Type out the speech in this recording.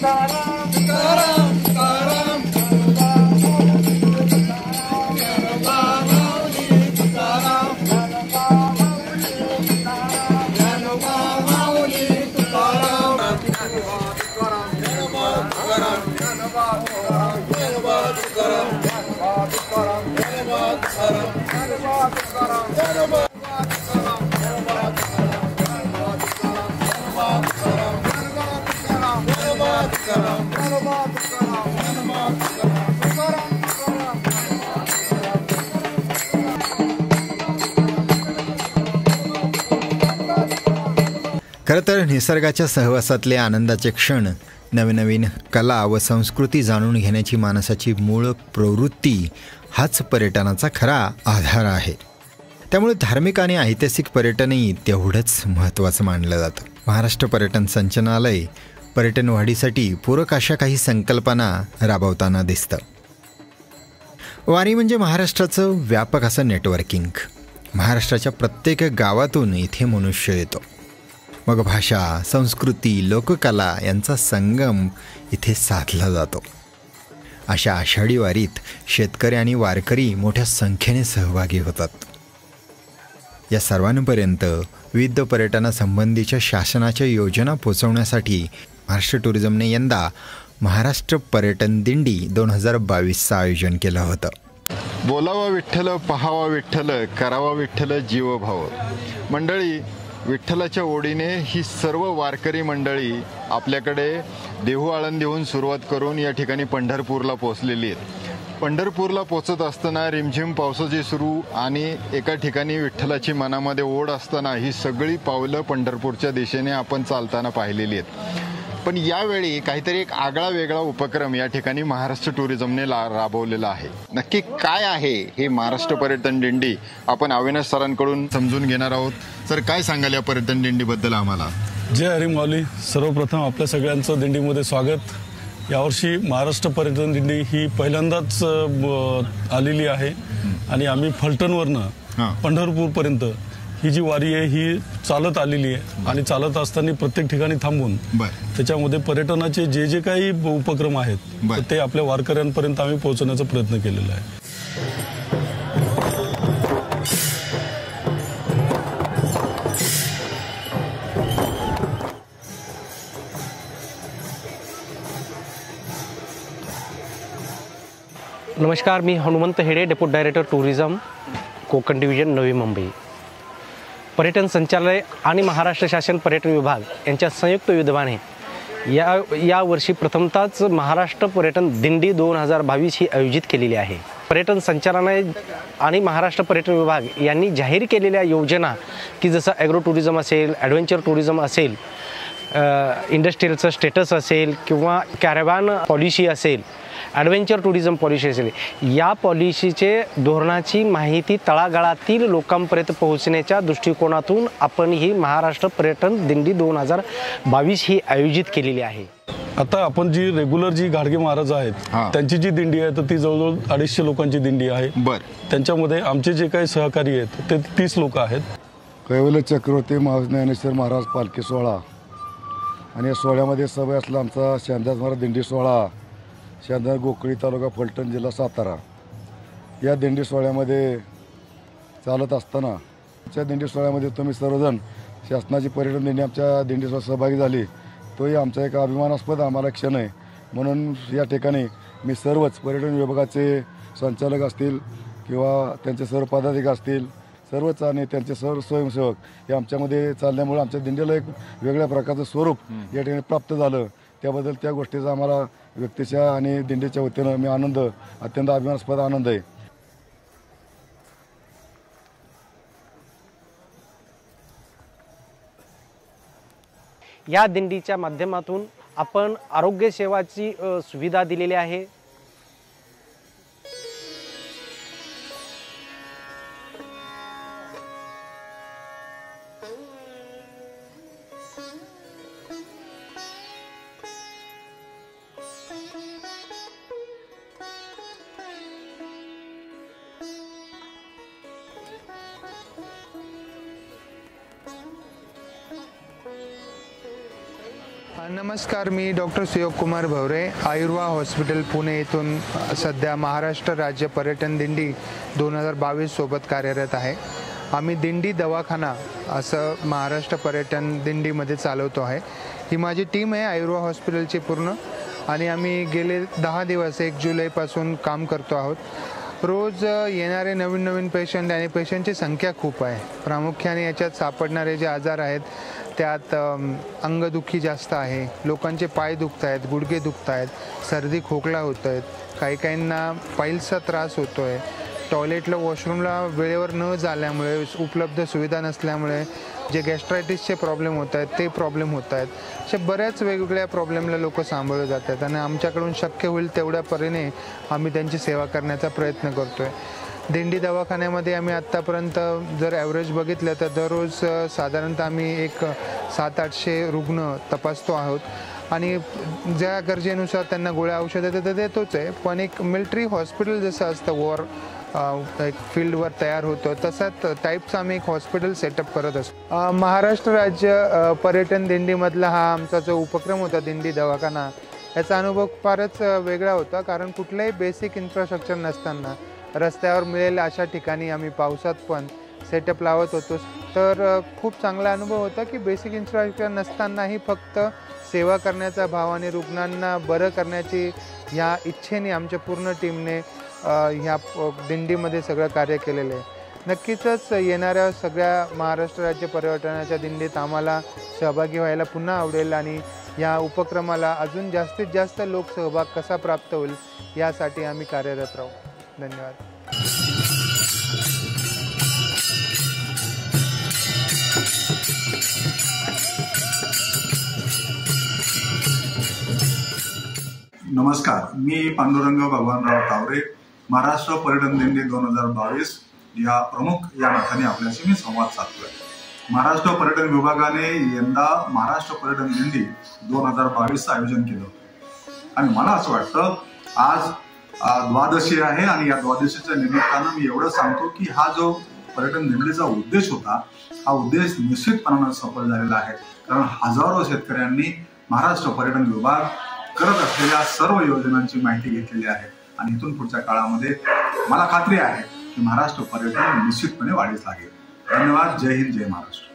Sarah. खरं तर निसर्गाच्या सहवासातले आनंदाचे क्षण नवनवीन कला व संस्कृती जाणून घेण्याची माणसाची मूळ प्रवृत्ती हाच पर्यटनाचा खरा आधार आहे. त्यामुळे धार्मिक आणि ऐतिहासिक पर्यटनही तेवढंच महत्त्वाचं मानलं जातं. महाराष्ट्र पर्यटन संचनालय पर्यटन वाढीसाठी पूरक अशा काही संकल्पना राबवताना दिसतं. वारी म्हणजे महाराष्ट्राचं व्यापक असं नेटवर्किंग महाराष्ट्राच्या प्रत्येक गावातून इथे मनुष्य येतो. मग भाषा संस्कृती लोककला यांचा संगम इथे साधला जातो. अशा आषाढी वारीत शेतकरी आणि वारकरी मोठ्या संख्येने सहभागी होतात. या सर्वांपर्यंत विविध पर्यटनासंबंधीच्या शासनाच्या योजना पोचवण्यासाठी महाराष्ट्र टुरिझमने यंदा महाराष्ट्र पर्यटन दिंडी दोन हजार बावीसचं आयोजन केलं होतं. बोलावा विठ्ठल पहावा विठ्ठल करावा विठ्ठल जीवभाव. मंडळी विठ्ठलाच्या ओढीने ही सर्व वारकरी मंडळी आपल्याकडे देहू आळंदीहून सुरुवात करून या ठिकाणी पंढरपूरला पोचलेली आहेत. पंढरपूरला पोचत असताना रिमझिम पावसाची सुरू आणि एका ठिकाणी विठ्ठलाची मनामध्ये ओढ असताना ही सगळी पावलं पंढरपूरच्या दिशेने आपण चालताना पाहिलेली आहेत. पण यावेळी काहीतरी एक आगळा वेगळा उपक्रम या ठिकाणी महाराष्ट्र टुरिझमने राबवलेला आहे. नक्की काय आहे हे महाराष्ट्र पर्यटन दिंडी आपण अविनाश सरांकडून समजून घेणार आहोत. सर काय सांगाल या पर्यटन दिंडीबद्दल आम्हाला? जय हरी माऊली. सर्वप्रथम आपल्या सगळ्यांचं दिंडीमध्ये स्वागत. यावर्षी महाराष्ट्र पर्यटन दिंडी ही पहिल्यांदाच आलेली आहे. आणि आम्ही. फलटणवरनं पंढरपूरपर्यंत ही जी वारी आहे ही चालत आलेली आहे. आणि चालत असताना प्रत्येक ठिकाणी थांबून बर. त्याच्यामध्ये पर्यटनाचे जे जे काही उपक्रम आहेत ते आपल्या वारकऱ्यांपर्यंत आम्ही पोहोचवण्याचा प्रयत्न केलेला आहे. नमस्कार मी Hanumant Hede deputy director tourism Konkan division Navi Mumbai. पर्यटन संचालय आणि महाराष्ट्र शासन पर्यटन विभाग यांच्या संयुक्त विद्यमाने या यावर्षी प्रथमतःच महाराष्ट्र पर्यटन दिंडी दोन हजार बावीस ही आयोजित केलेली आहे. पर्यटन संचालनालय आणि महाराष्ट्र पर्यटन विभाग यांनी जाहीर केलेल्या योजना की जसं ॲग्रो टुरिझम असेल ॲडव्हेंचर टुरिझम असेल इंडस्ट्रीयलचं स्टेटस असेल किंवा कॅरेव्हॅन पॉलिसी असेल ॲडव्हेंचर टुरिझम पॉलिसी असेल या पॉलिसीचे धोरणाची माहिती तळागाळातील लोकांपर्यंत पोहोचण्याच्या दृष्टिकोनातून आपण ही महाराष्ट्र पर्यटन दिंडी दोन हजार बावीस ही आयोजित केलेली आहे. आता आपण जी रेग्युलर जी गाडगे महाराज आहेत हां. त्यांची जी दिंडी आहे तर ती जवळजवळ अडीचशे लोकांची दिंडी आहे. बर. त्यांच्यामध्ये आमचे जे काही सहकारी आहेत ते तीस लोक आहेत. कैवल्य चक्रवर्ती महाराज ज्ञानेश्वर महाराज पालखी सोहळा आणि या सोहळ्यामध्ये सवय असला आमचा शांदास महाराज दिंडी सोहळा शांदास गोकळी तालुका फलटण जिल्हा सातारा. या दिंडी सोहळ्यामध्ये चालत असताना आमच्या दिंडी सोहळ्यामध्ये तुम्ही सर्वजण शासनाची पर्यटन दिंडी आमच्या दिंडी सोहळ्यात सहभागी झाली. तोही आमचा एक अभिमानास्पद आम्हाला क्षण आहे. म्हणून या ठिकाणी मी सर्वच पर्यटन विभागाचे संचालक असतील किंवा त्यांचे सर्व पदाधिकारी असतील सर्वच आणि त्यांचे सर्व स्वयंसेवक हे आमच्यामध्ये चालल्यामुळे आमच्या दिंडीला एक वेगळ्या प्रकारचं स्वरूप या ठिकाणी प्राप्त झालं. त्याबद्दल त्या गोष्टीचा आम्हाला व्यक्तीच्या आणि दिंडीच्या वतीनं मी आनंद अत्यंत अभिमानास्पद आनंद आहे. या दिंडीच्या माध्यमातून आपण आरोग्य सेवाची अ, सुविधा दिलेली आहे. नमस्कार मी डॉक्टर सुयोग कुमार भवरे आयुर्वा हॉस्पिटल पुणे येथून सध्या महाराष्ट्र राज्य पर्यटन दिंडी दोन हजार बावीससोबत कार्यरत आहे. आम्ही दिंडी दवाखाना असं महाराष्ट्र पर्यटन दिंडीमध्ये चालवतो आहे. ही माझी टीम आहे आयुर्वा हॉस्पिटलची पूर्ण. आणि आम्ही गेले दहा दिवस एक जुलैपासून काम करतो आहोत. रोज येणारे नवीन नवीन पेशंट आणि पेशंटची संख्या खूप आहे. प्रामुख्याने याच्यात सापडणारे जे आजार आहेत त्यात अंगदुखी जास्त आहे. लोकांचे पाय दुखत आहेत गुडघे दुखत आहेत सर्दी खोकला होत आहेत काही काहींना पाईल्सचा त्रास होतो आहे टॉयलेटला वॉशरूमला वेळेवर न झाल्यामुळे उपलब्ध सुविधा नसल्यामुळे जे गॅस्ट्रायटिसचे प्रॉब्लेम होत आहेत ते प्रॉब्लेम होत आहेत अशा बऱ्याच वेगवेगळ्या प्रॉब्लेमला लोक सांभाळले जातात आणि आमच्याकडून शक्य होईल तेवढ्या परीने आम्ही त्यांची सेवा करण्याचा प्रयत्न करतो आहे दिंडी दवाखान्यामध्ये आम्ही आत्तापर्यंत जर ॲव्हरेज बघितलं तर दररोज साधारणतः आम्ही एक सात आठशे रुग्ण तपासतो आहोत. आणि ज्या गरजेनुसार त्यांना गोळ्या औषधं तर देतोच आहे. पण एक मिलिटरी हॉस्पिटल जसं असतं वॉर एक फील्डवर तयार होतं तसंच टाईपचं आम्ही एक हॉस्पिटल सेटअप करत असतो. महाराष्ट्र राज्य पर्यटन दिंडीमधला हा आमचा जो उपक्रम होता दिंडी दवाखाना याचा अनुभव फारच वेगळा होता. कारण कुठलंही बेसिक इन्फ्रास्ट्रक्चर नसताना रस्त्यावर मिळेल अशा ठिकाणी आम्ही पावसात पण सेटअप लावत होतो. तर खूप चांगला अनुभव होता की बेसिक इन्फ्रास्ट्रक्चर नसतानाही फक्त सेवा करण्याचा भाव आणि रुग्णांना बरं करण्याची ह्या इच्छेने आमच्या पूर्ण टीमने ह्या प- दिंडीमध्ये सगळं कार्य केलेलं आहे. नक्कीच येणाऱ्या सगळ्या महाराष्ट्र राज्य पर्यटनाच्या दिंडीत आम्हाला सहभागी व्हायला पुन्हा आवडेल आणि या उपक्रमाला अजून जास्तीत जास्त लोक सहभाग कसा प्राप्त होईल यासाठी आम्ही कार्यरत राहू. नमस्कार मी पांडुरंग भगवानराव तावरे महाराष्ट्र पर्यटन दिंडी दोन हजार बावीस या प्रमुख या नात्याने आपल्याशी मी संवाद साधतोय. महाराष्ट्र पर्यटन विभागाने यंदा महाराष्ट्र पर्यटन दिंडी दोन हजार बावीसचं आयोजन केलं आणि मला असं वाटतं आज द्वादशी आहे आणि या द्वादशीच्या निमित्तानं मी एवढं सांगतो की हा जो पर्यटन दिंडीचा उद्देश होता हा उद्देश निश्चितपणानं सफल झालेला आहे. कारण हजारो शेतकऱ्यांनी महाराष्ट्र पर्यटन विभाग करत असलेल्या सर्व योजनांची माहिती घेतलेली आहे. आणि इथून पुढच्या काळामध्ये मला खात्री आहे की महाराष्ट्र पर्यटन निश्चितपणे वाढीस लागेल. धन्यवाद. जय हिंद जय महाराष्ट्र.